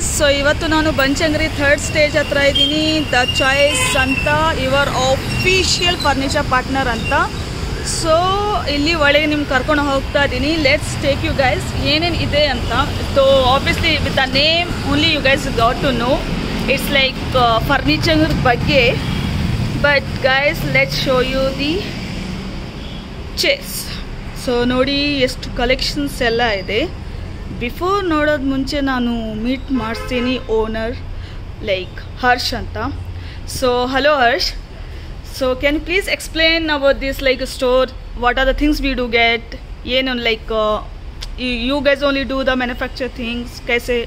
Guys so ಇವತ್ತು ನಾನು ಬಂಚಂಗ್ರಿ third stage ಹತ್ರ ಇದ್ದೀನಿ. ದ ಚಾಯ್ಸ್ ಅಂತ ಇವರ್ ಆಫಿಷಿಯಲ್ ಫರ್ನಿಚರ್ ಪಾರ್ಟ್ನರ್ ಅಂತ. ಸೊ ಇಲ್ಲಿ ಒಳಗೆ ನಿಮ್ಗೆ ಕರ್ಕೊಂಡು ಹೋಗ್ತಾ ಇದ್ದೀನಿ. ಲೆಟ್ಸ್ ಟೇಕ್ ಯು ಗೈಸ್ ಏನೇನು ಇದೆ ಅಂತ. So obviously with the name only you guys got to know it's like furniture ಬಗ್ಗೆ. But guys let show you the chase so ನೋಡಿ ಎಷ್ಟು ಕಲೆಕ್ಷನ್ಸ್ ಎಲ್ಲ ಇದೆ. ಬಿಫೋರ್ ನೋಡೋದು ಮುಂಚೆ ನಾನು ಮೀಟ್ ಮಾಡಿಸ್ತೀನಿ ಓನರ್ ಲೈಕ್ ಹರ್ಷ್ ಅಂತ so hello Harsh so can you please explain about this like store what are the things we do get ಏನು like you guys only do the manufacture things ಕೈಸೆ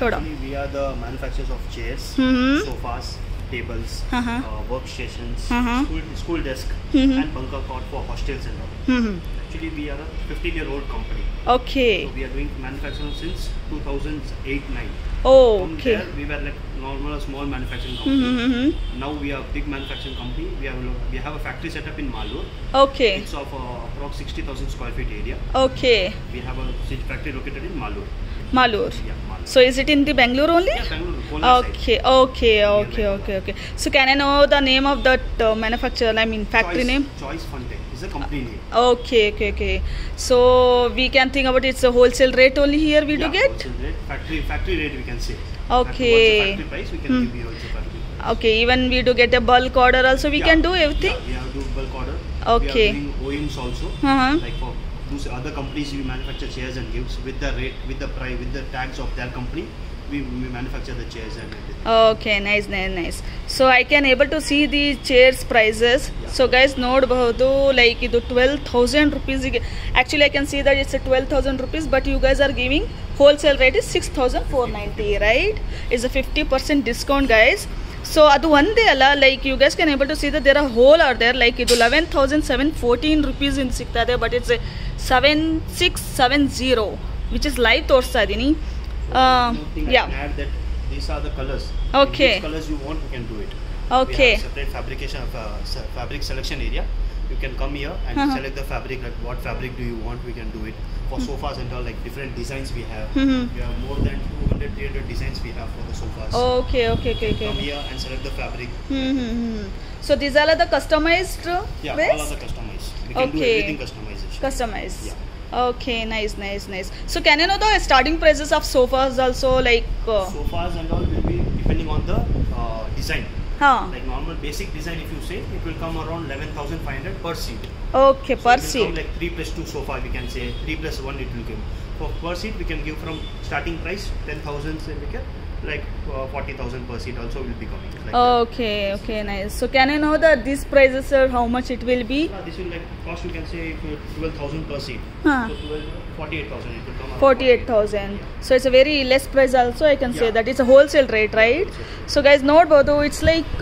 ಥೋಡಾ Actually, we are the manufacturers of chairs, Mhm. sofas, tables, Uh-huh. uh, workstations, Uh-huh. school, school desk, Mhm. and bunker cot for hostels and all. ಹ್ಞೂ ಹ್ಞೂ actually we are a 15 year old company. Okay. So we are doing manufacturing since 2008 9. Oh, From okay. There, we were like normal small manufacturing company. Mm -hmm. Now we are a big manufacturing company. We have we have a factory set up in Malur. Okay. It's of uh, approx 60,000 square feet area. Okay. We have a factory located in Malur. Malur. Yeah, Malur. So is it in the Bangalore only? Yeah, Bangalore. Okay, okay, okay, okay, okay. So can I know the name of that uh, manufacturer? I mean, factory choice, name. Choice Furntech is a company. Okay, okay, okay. So we can think about it's a wholesale rate only here we do get. wholesale rate, factory factory rate we can say. Okay. What's the factory price we can Hmm. give you also factory. price. Okay, even we do get a bulk order also we Yeah, can do everything. Yeah, we have to do bulk order. Okay. We are doing OEMs also. Uh-huh. Like for those other companies, we manufacture chairs and gifts with the rate, with the price, with the tags of their company. We, we manufacture the chairs and everything. Okay, nice, nice, nice. So I can able to see the chairs prices. Yeah. So guys thousand ರುಪೀಸಿಗೆ actually I can see that it's twelve thousand rupees but you guys are giving wholesale rate is six thousand four ninety right is a fifty percent discount guys so ಅದು ಒಂದೇ ಅಲ್ಲ like you guys can able to see the there are whole are there like ಇದು eleven thousand seven fourteen rupees ಇನ್ ಸಿಗ್ತಾ ಇದೆ but it's seven six seven zero which is live ತೋರಿಸ್ತಾ ಇದ್ದೀನಿ Uh, something yeah. I add that these are the colors. Okay. Which colors you want, you can do it. Okay. separate fabrication of uh, fabric selection area. You can come here and uh -huh. select the fabric. Like what fabric do you want? We can do it for mm -hmm. sofas and all. Like different designs we have. Mm -hmm. We have more than 200, 300 designs we have for the sofas. Okay, okay, okay, okay. Come here and select the fabric. Mm -hmm. So these are the customized. Yeah, all are the customized. We can okay. do everything customization. Customized. Yeah. Okay, nice, nice, nice. So can you know the starting prices of sofas also like? Uh, Sofas and all will be depending on the uh, design. huh. Like normal basic design, if you say, it will come around 11,500 per seat. Okay, So per it will seat. like 3 plus 2 sofa we can say 3 plus 1 it will give for per seat we can give from starting price 10000 say we can like uh, 40000 per seat also will be coming like that. Okay, okay, nice. So can I know that this prices sir, how much it will be? Uh, this will like cost you can say for 12000 per seat Huh. so 12, 48000 it will come around Forty-eight thousand. So it's a very less price also. I can say that it's a wholesale rate, right? so guys ನೋಡ್ಬೋದು it's like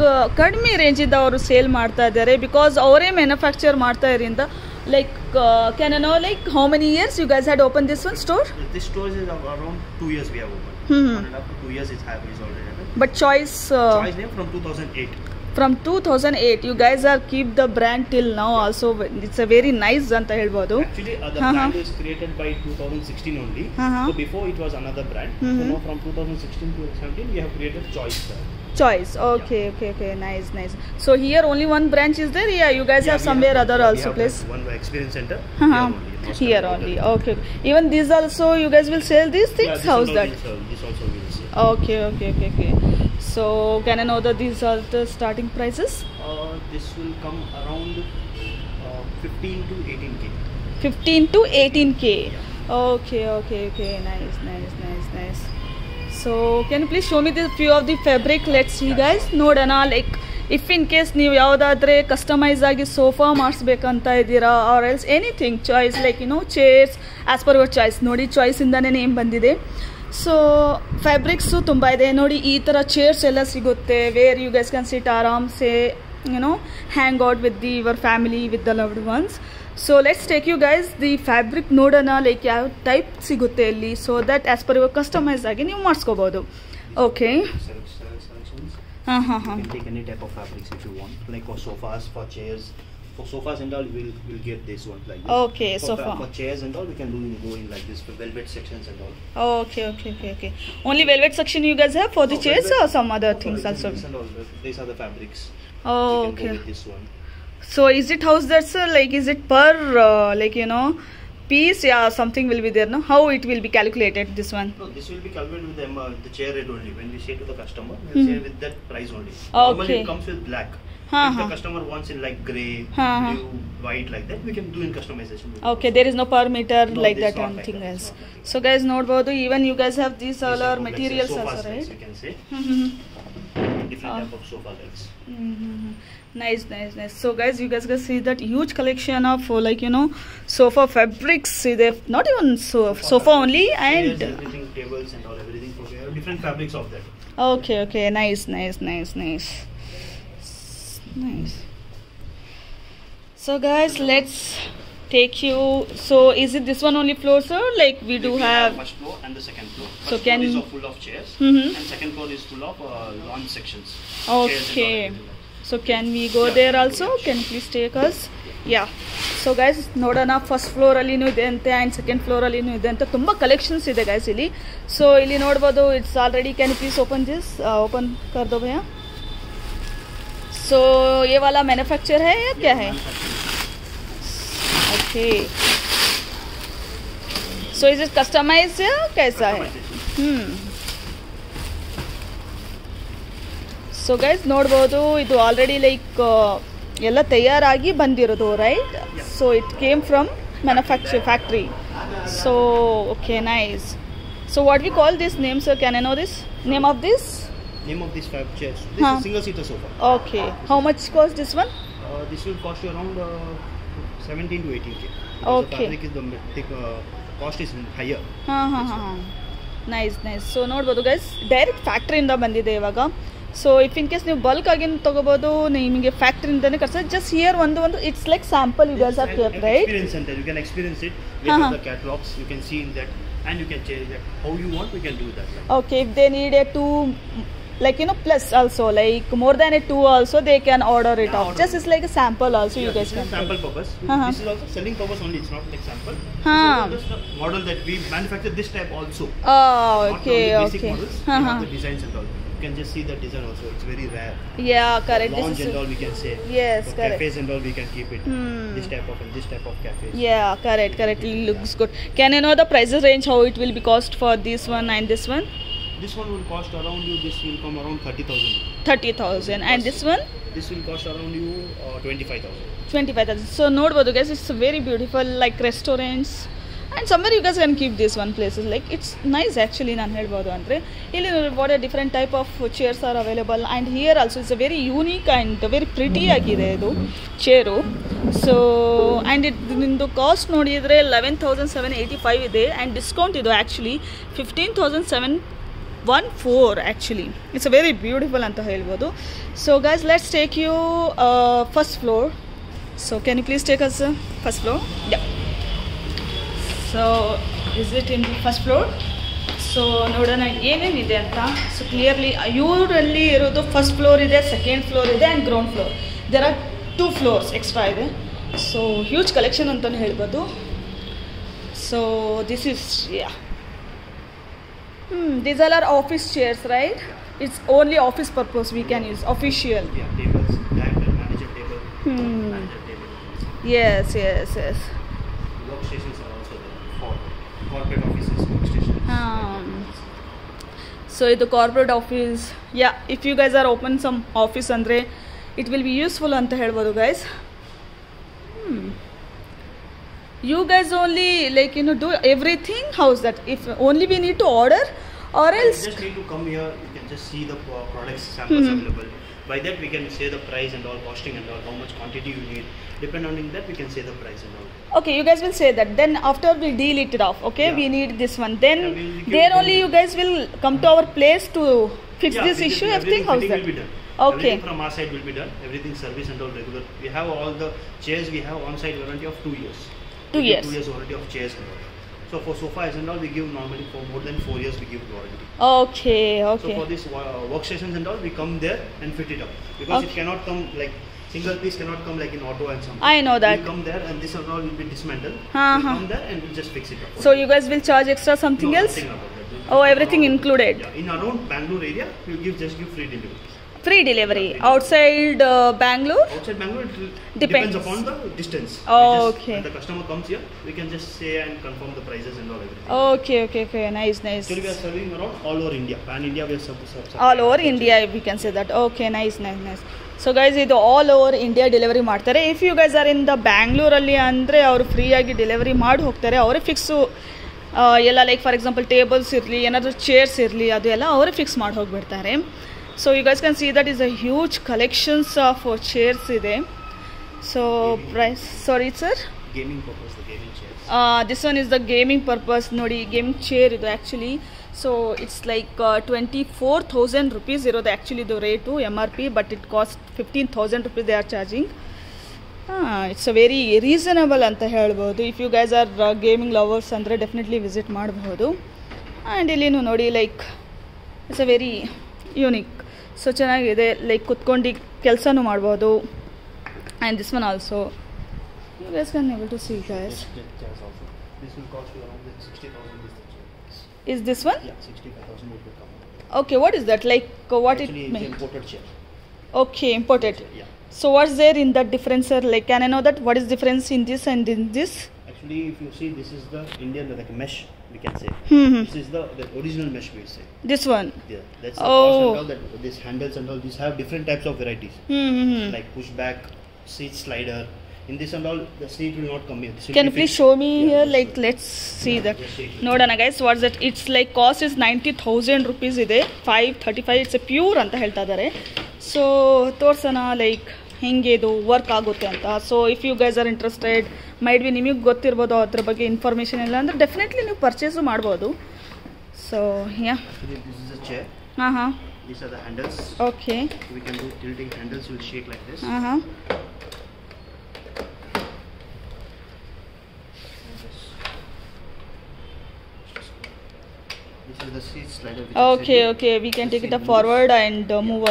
ಕಡಿಮೆ ರೇಂಜಿಂದ ಅವರು sale ಮಾಡ್ತಾ ಇದ್ದಾರೆ because ಅವರೇ manufacture ಮಾಡ್ತಾ like like uh, can i know like how many years you guys had opened this store is around 2 years we have opened Hmm. one and a half to 2 years it's have is already happened but choice choice name from 2008 from two thousand eight you guys R keep the brand till ನಾವು also it's a very nice ಅಂತ ಹೇಳ್ಬೋದು Actually, uh, the Uh-huh. brand is created by 2016 only. Uh-huh. So before it was another brand. Mhm. So now from choice. Okay yeah. okay okay nice nice. So here only one branch is there? Yeah you guys yeah, have somewhere have, other also place? one experience center. Uh -huh. here only, here only. okay even these also you guys will sell these things? yeah, how's that? Uh, this also will sell. okay okay okay okay. So can i know that these are the starting prices? Uh, this will come around uh, 15 to 18k 15 to 18k okay okay okay. Nice nice nice. Nice. Can please show please the me of few fabric let's fabric? Guys. ನೋಡೋಣ like if in case ನೀವು ಯಾವುದಾದ್ರೆ customise ಆಗಿ sofa ಮಾಡಿಸ್ಬೇಕಂತ ಇದ್ದೀರಾ or else anything choice like you know chairs as per your choice ನೋಡಿ ಚಾಯ್ಸಿಂದನೇ name ಬಂದಿದೆ so fabrics ತುಂಬ ಇದೆ ನೋಡಿ, ಈ ಥರ ಚೇರ್ಸ್ ಎಲ್ಲ ಸಿಗುತ್ತೆ where you guys can sit ಆರಾಮ್ಸೆ you know hang out with the your family with the loved ones so let's take you guys the fabric ನೋಡೋಣ ಲೈಕ್ ಯಾವ ಟೈಪ್ ಸಿಗುತ್ತೆ ಇಲ್ಲಿ so that as per your customise ಆಗಿ ನೀವು ಮಾಡಿಸ್ಕೋಬೋದು okay Select, select selections. ಹಾಂ ಹಾಂ ಹಾಂ You can take any type of fabrics if you want, like for sofas, for chairs, For sofas and all, we'll, we'll get this one like this. Okay, for, sofa. For chairs and all, we can do in, go in like this for velvet sections and all. Okay, okay, okay, okay. Only velvet section you guys have for the No, chairs velvet- or some other no, things no, also? these and all, These are the fabrics. Oh, we can okay. go with this one. So is it house that's uh, like is it per uh, like you know piece? Yeah, something will be there. No, how it will be calculated? This one. No, this will be calculated with them, uh, the chair rate only. When we say to the customer, we'll Mhm. say with that price only. Normally Okay. it comes with black. Huh, if the huh. customer wants in like grey, Huh, huh. blue, white like that, we can do in customization. Okay, there is no per meter No, like this that not and like thing that, else. it's not like that. So guys, ನೋಡ್ಬೋದು even you guys have these These all are are more like, say, materials sofa also, sets, right? different type of sofa legs. Mhm. Nice, nice, nice. So guys, you guys can see that huge collection of uh, like you know sofa fabrics. See, they not even so sofa only Chairs, and everything, tables and all, everything. For we different fabrics of that. okay, okay, nice, nice, nice, nice, nice. So guys, let's take you. So is it this one only floor, sir? Like we do We have. first floor and the second floor. First So floor can- is of full of chairs, Mhm. and second floor is full of uh, lawn sections. Chairs and all, Okay. everything like So can we go Yeah, there we can also? go there. Can you please take us? Yeah so guys ನೋಡೋಣ first ಫ್ಲೋರಲ್ಲಿನೂ ಇದೆ ಅಂತೆ and second ಫ್ಲೋರಲ್ಲಿನೂ ಇದೆ ಅಂತ ತುಂಬ collections ಇದೆ guys ಇಲ್ಲಿ so ಇಲ್ಲಿ ನೋಡ್ಬೋದು it's already can you please open this open कर दो भैया सो ये वाला मैन्युफैक्चर है या क्या है Okay so is it customise या कैसा है Customization. ಹ್ಮ್ ಸೊ ಗೈಸ್ ನೋಡ್ಬೋದು ಇದು ಆಲ್ರೆಡಿ ಲೈಕ್ ಎಲ್ಲ ತಯಾರಾಗಿ ಬಂದಿರೋದು right so it came from manufacture factory so okay nice so what we call this name sir can I know this name of this Name of this fab chairs. This Huh. is single seater sofa. Okay how much cost this one Uh, this will cost you around uh, 17 to 18k. Because Okay. The fabric is the ma- thick, uh, cost is higher. ಹಾಂ ಹಾಂ ಹಾಂ ಹಾಂ nice nice so ನೋಡ್ಬೋದು guys direct ಫ್ಯಾಕ್ಟ್ರಿಯಿಂದ ಬಂದಿದೆ ಇವಾಗ so if in case ನೀವು bulk ಆಗಿ ತೊಗೋಬೋದು ನಿಮಗೆ ಫ್ಯಾಕ್ಟ್ರಿಯಿಂದನೇ ಕರ್ಸ ಜಸ್ಟ್ ಹಿಯರ್ ಒಂದು ಒಂದು it's like sample you guys have It's ಕೆಪ್ an right Experience center. You can experience it. We Uh-huh. have the catalogs. You can see in that, and you can change that how you want. We can do that. Like. okay if they need a two like you know plus also like more than a two also they can order it Yeah, off order just it. it's like a sample also you guys can sample purpose. Uh-huh. This is also selling purpose only. It's not like sample. Huh. This is just a model that we manufacture this type also. oh Not okay only basic okay models. Uh-huh. have the designs and all. You can just see the design also. It's very rare. yeah correct Lounge this and all we can say. yes For correct cafes and all we can keep it. Hmm. This type of and this type of cafes. yeah correct correct it looks good can you know the prices range how it will be cost for this one and this one This one will cost around you. This will come around thirty thousand. 30000 and this one This will cost around you uh, twenty five thousand. 25000 so ನೋಡ್ಬೋದು guys it's very beautiful like restaurants and somewhere you guys can keep this one places like it's nice actually ನಾನು ಹೇಳ್ಬೋದು ಅಂದರೆ ಇಲ್ಲಿ what different type of chairs are available and here also it's a very very and very pretty ಆಗಿದೆ ಇದು chair so and ಇದು ನಿಮ್ಮದು cost ನೋಡಿದರೆ eleven thousand seven eighty five ಇದೆ ಆ್ಯಂಡ್ ಡಿಸ್ಕೌಂಟ್ ಇದು actually fifteen thousand seven one four actually it's very beautiful ಅಂತ ಹೇಳ್ಬೋದು. So guys let's take you first floor so can you please take us first floor yeah so is it in first floor so ನೋಡೋಣ, ಏನೇನಿದೆ ಅಂತ. So clearly ಇವರಲ್ಲಿ ಇರೋದು first floor ಇದೆ second floor ಇದೆ and ground floor there are two floors extra ಇದೆ. So huge collection ಅಂತಲೂ ಹೇಳ್ಬೋದು. So this is yeah Hmm, these all are office chairs, right? It's only office purpose we can use, official. Yeah, tables, director, manager table, Hmm. manager table. Yes, yes, yes. Workstations are also there for corporate offices, workstations. Um, so ಇದು corporate office yeah if you guys are open some office ಅಂದರೆ it will be useful ಅಂತ ಹೇಳ್ಬೋದು guys you guys only like you know do everything? How's that? If only we need to order or you else just need to come here you can just see the products samples mm -hmm. available. By that we can say the price and all costing and all how much quantity you need. Depending on that we can say the price and all. Okay you guys will say that. Then after we deal it off okay? Yeah. we need this one. Then yeah, we'll there only you guys will come to our place to fix yeah, this issue everything, everything how's that? will be done. okay. Everything from our side will be done. Everything service and all regular. We have all the chairs we have on site warranty of two years. Two years. Two years warranty of chairs and all. So for sofas and all, we give normally for more than four years we give warranty. Okay, okay. So for this uh, workstations and all, we come there and fit it up because Okay. it cannot come like Single piece cannot come like in auto and something. I know that. We'll come there and this and all will be dismantled. Uh-huh. We'll come there and we'll just fix it up. So you guys will charge extra something no, else? nothing about that. Oh, everything included. Yeah, in around Bangalore area, we give just give free delivery. Free delivery outside Bangalore okay okay okay okay nice nice all over India pan India we are that okay nice nice nice so guys ಇದು all over India delivery ಮಾಡ್ತಾರೆ. If you guys are in the ಬ್ಯಾಂಗ್ಳೂರಲ್ಲಿ ಅಂದರೆ ಅವರು ಫ್ರೀಯಾಗಿ delivery ಮಾಡಿ ಹೋಗ್ತಾರೆ ಅವರು fix ಎಲ್ಲ ಲೈಕ್ ಫಾರ್ ಎಕ್ಸಾಂಪಲ್ ಟೇಬಲ್ಸ್ ಇರಲಿ ಏನಾದರೂ ಚೇರ್ಸ್ ಇರಲಿ ಅದು ಎಲ್ಲ ಅವರು ಫಿಕ್ಸ್ ಮಾಡಿ ಹೋಗಿಬಿಡ್ತಾರೆ. So you guys can see that is a huge collections of chairs ಇದೆ. So price sorry sir Gaming purpose, the gaming chairs. This one is the gaming purpose ನೋಡಿ gaming chair ಇದು actually so it's like twenty four thousand rupees ಇರೋದು actually ಇದು rate M R P but it cost fifteen thousand rupees they are charging it's a very reasonable ಅಂತ ಹೇಳ್ಬೋದು. If you guys are gaming lovers ಅಂದರೆ definitely visit ಮಾಡಬಹುದು. And ಇಲ್ಲಿನೂ ನೋಡಿ like it's a very unique so ಚೆನ್ನಾಗಿದೆ like ಕುತ್ಕೊಂಡು ಕೆಲಸನೂ ಮಾಡ್ಬೋದು and this one also you guys can able to see guys Yes, yes, chairs also. This will cost you around like 60,000 is the chair. Is this one? Yeah, 65,000 would be come. Okay, what is that? Like, uh, what Actually, it it's means? imported chair. Okay, imported. Yeah. So, what's there in that difference, sir? Like, can I know that? What is difference in this and in this? Actually, if you see, this is the Indian like a mesh, We can say. Mm-hmm. This is the, the original mesh we say. This one. Yeah, that's the Oh. cost and all that. These handles and all these have different types of varieties, Mm-hmm. like pushback, seat slider. In this and all, the seat will not come here. This Can you please show me Yeah, here? Like, let's see yeah, that. No, Dana, it. ನೋಡೋಣ guys what's that it's like cost is ninety thousand rupees ಇದೆ five thirty five it's a pure ಅಂತ ಹೇಳ್ತಾ ಇದ್ದಾರೆ so ತೋರ್ಸೋಣ like ಹೆಂಗೆ ಇದು work ಆಗುತ್ತೆ ಅಂತ so if you guys are interested maybe ನಿಮಗೆ ಗೊತ್ತಿರ್ಬೋದು ಅದ್ರ ಬಗ್ಗೆ ಇನ್ಫಾರ್ಮೇಷನ್ ಇಲ್ಲ ಅಂದರೆ ಡೆಫಿನೆಟ್ಲಿ ನೀವು ಪರ್ಚೇಸು ಮಾಡ್ಬೋದು so yeah Actually, this is a chair. ಹಾಂ ಹಾಂ These are the handles. Okay We can do tilting handles. Will shake like this. ಹಾಂ ಹಾಂ This is the seat slider. Which okay is okay we can take it up forward and move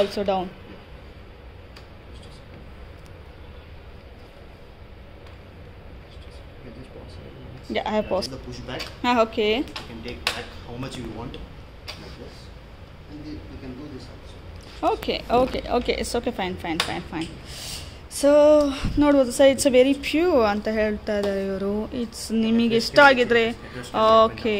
Yeah, I have paused. The push back. ಹಾಂ okay You can take back how much you want, like this, and you can do this also. Okay okay okay it's okay fine fine fine fine so ನೋಡ್ಬೋದು. Sir it's very PU ಅಂತ ಹೇಳ್ತಾ ಇದ್ದಾರೆ ಇವರು. It's ನಿಮಗೆ ಇಷ್ಟ ಆಗಿದ್ರೆ. Okay.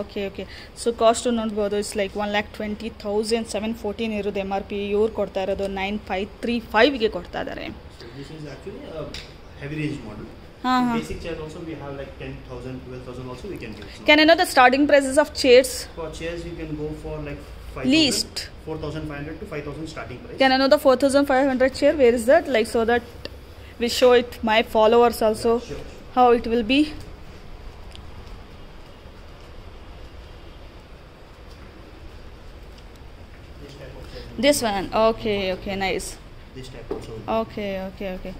Okay okay so cost ನೋಡ್ಬೋದು. It's like one lakh twenty thousand seven fourteen ಇರೋದು ಎಂ ಆರ್ ಪಿ ಇವ್ರು ಕೊಡ್ತಾ ಇರೋದು ನೈನ್ ಫೈವ್ ತ್ರೀ ಫೈವ್ಗೆ ಕೊಡ್ತಾ ಇದ್ದಾರೆ. uh-huh. basic chairs also we have like 10000 12000 also we can can i know the starting prices of chairs? For chairs you can go for like 5, least. 4500 to 5000 starting price. Can i know the 4500 chair? Where is that? Like so that we show it my followers also yeah, sure. how it will be. This one. Okay okay nice. This type also. Okay okay okay.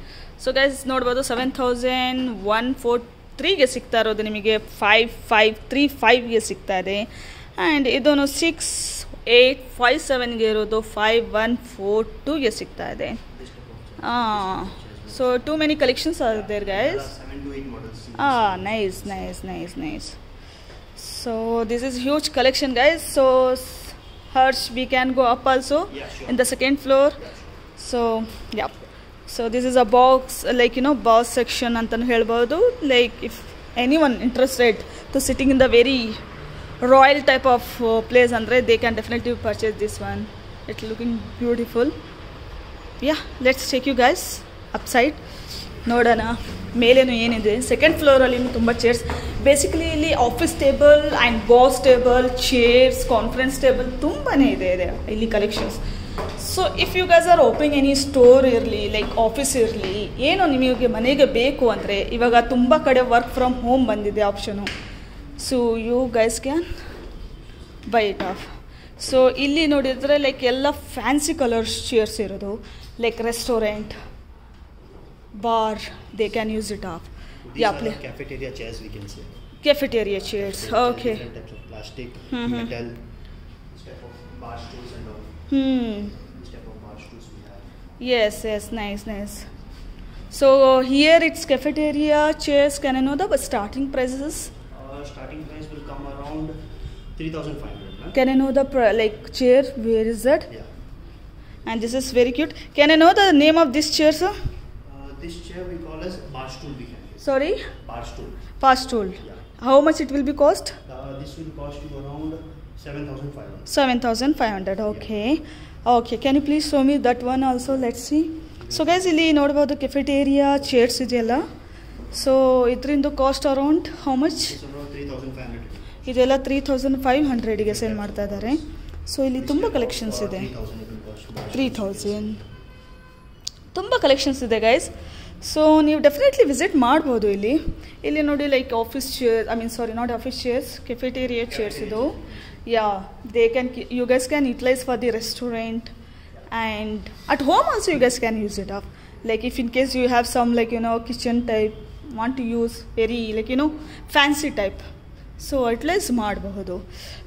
So guys ನೋಡ್ಬೋದು seven thousand one four ತ್ರೀಗೆ ಸಿಗ್ತಾ ಇರೋದು ನಿಮಗೆ five five three ಫೈವ್ಗೆ ಸಿಗ್ತಾ ಇದೆ. And ಇದನ್ನು six eight five ಸೆವೆನ್ಗೆ ಇರೋದು five one four ಟೂಗೆ ಸಿಗ್ತಾ ಇದೆ. So too many collections are there guys ಹಾಂ nice nice nice nice so this is huge collection guys so Harsh we can go up also in the second floor so yeah up this is a box like you know boss section ಅಂತಲೂ ಹೇಳ್ಬೋದು like if any one interested to sitting in the very royal type of place ಅಂದರೆ they can definitely purchase this one it looking beautiful yeah let's take you guys upside ನೋಡೋಣ. ಮೇಲೇನು ಏನಿದೆ? Second ಫ್ಲೋರಲ್ಲಿ ತುಂಬ chairs basically ಇಲ್ಲಿ office table and boss table chairs conference table ತುಂಬಾ ಇದೆ ಇದೆ. ಇಲ್ಲಿ collections so if you guys are opening any store ಇರಲಿ ಲೈಕ್ ಆಫೀಸ್ ಇರಲಿ ಏನು ನಿಮಗೆ ಮನೆಗೆ ಬೇಕು ಅಂದರೆ ಇವಾಗ ತುಂಬ ಕಡೆ ವರ್ಕ್ ಫ್ರಮ್ ಹೋಮ್ ಬಂದಿದೆ option so you guys can buy it off so ಇಲ್ಲಿ ನೋಡಿದರೆ ಲೈಕ್ ಎಲ್ಲ ಫ್ಯಾನ್ಸಿ ಕಲರ್ಸ್ ಚೇರ್ಸ್ ಇರೋದು. Like restaurant bar they can use it of yeah play cafeteria chairs ಹ್ಞೂ types of plastic, metal, this type of bar stools and all. ಹ್ಞೂ This type of bar stools we have. Yes, yes, nice, nice. So here it's cafeteria, chairs. Can I know the starting prices? Uh, starting price will come around 3500 ma'am. Can I know the like chair? Where is that? Yeah. And this is very cute. Can I know the name of this chair, sir? Uh, this chair we call as bar stool we can. Sorry, Bar stool. fast tool. Yeah. How much it will be cost? Uh, this will cost you around 7500 Seven thousand five hundred. Okay. Okay. Can you please show me that one also Let's see so guys ಇಲ್ಲಿ ನೋಡ್ಬೋದು cafeteria chairs ಇದೆಯಲ್ಲ. So ಇದರಿಂದ cost around how much It's around 3500 ಇದೆಲ್ಲ three thousand five ಹಂಡ್ರೆಡಿಗೆ sale ಮಾಡ್ತಾ ಇದ್ದಾರೆ. So ಇಲ್ಲಿ ತುಂಬ ಕಲೆಕ್ಷನ್ಸ್ ಇದೆ. 3000 it you. ತ್ರೀ ತೌಸಂಡ್ ತುಂಬ ಕಲೆಕ್ಷನ್ಸ್ ಇದೆ ಗೈಸ್ ಸೊ ನೀವು ಡೆಫಿನೆಟ್ಲಿ ವಿಸಿಟ್ ಮಾಡ್ಬೋದು ಇಲ್ಲಿ. ಇಲ್ಲಿ ನೋಡಿ like office chair I mean sorry not office chairs cafeteria chairs ಇದು. Yeah they can you guys can utilise for the restaurant and at home also you guys can use it up like if in case you have some like you no kitchen type want to use very like you no fancy type so at least ಮಾಡಬಹುದು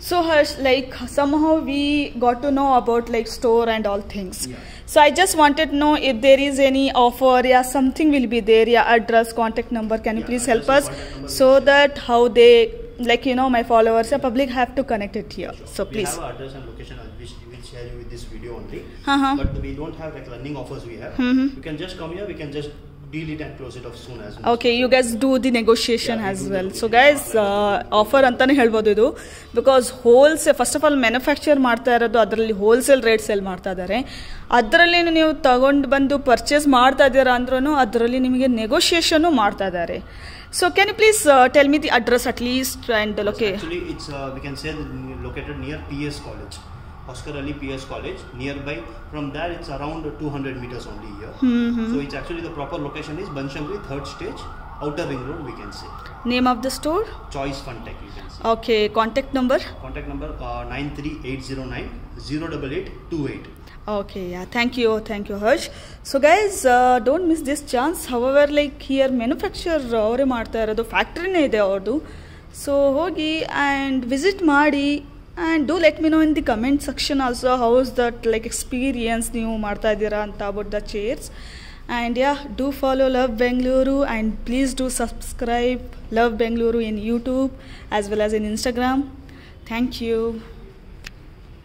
so Harsh like some how we got to know about like store and all things Yeah. So I just wanted no if there is any offer yeah something will be there yeah address contact number can you Yeah, please address help and us contact number so will- you know my followers the public have to connect it here sure. so we please We please have address and location uh, which we will share you with this video only. Uh-huh. But we don't have like running offers we have. mm-hmm. You can just come here, we can just deal it and close it off soon as well. okay you guys do the negotiation Yeah, we well so guys so negotiation. Guys offer ಅಂತಾನೆ ಹೇಳ್ಬೋದು ಇದು because wholesale first of all manufacture ಮಾಡ್ತಾ ಇರೋದು ಅದರಲ್ಲಿ wholesale rate sale ಮಾಡ್ತಾ ಇದ್ದಾರೆ ಅದರಲ್ಲಿ ನೀವು ತಗೊಂಡು ಬಂದು ಪರ್ಚೇಸ್ ಮಾಡ್ತಾ ಇದ್ದೀರಾ ಅಂದ್ರೂ ಅದರಲ್ಲಿ ನಿಮಗೆ ನೆಗೋಷಿಯೇಷನ್ನು ಮಾಡ್ತಾ ಇದ್ದಾರೆ So can you please uh, tell me the address at least and the location? Actually, it's uh, we can say located near PS College, Oscar Ali PS College, nearby. From there, it's around 200 meters only here. Mm-hmm. So it's actually the proper location is Banashankari Third Stage, Outer Ring Road. We can say. Name of the store? Choice Furntech. You can say. Okay. Contact number? Contact number uh, nine three eight zero nine zero double eight two eight. Okay, yeah, thank you, thank you, Harsh. So guys uh, miss miss chance chance. Like here manufacture ಅವರೇ ಮಾಡ್ತಾ ಇರೋದು ಫ್ಯಾಕ್ಟ್ರಿನೇ ಇದೆ ಅವ್ರದ್ದು so ಹೋಗಿ and visit ಮಾಡಿ and do let me know in the comment section also how's that like experience ನೀವು ಮಾಡ್ತಾ ಇದ್ದೀರಾ ಅಂತ about the chairs and yeah do follow love Bengaluru and please do subscribe love Bengaluru in YouTube as well as in Instagram thank you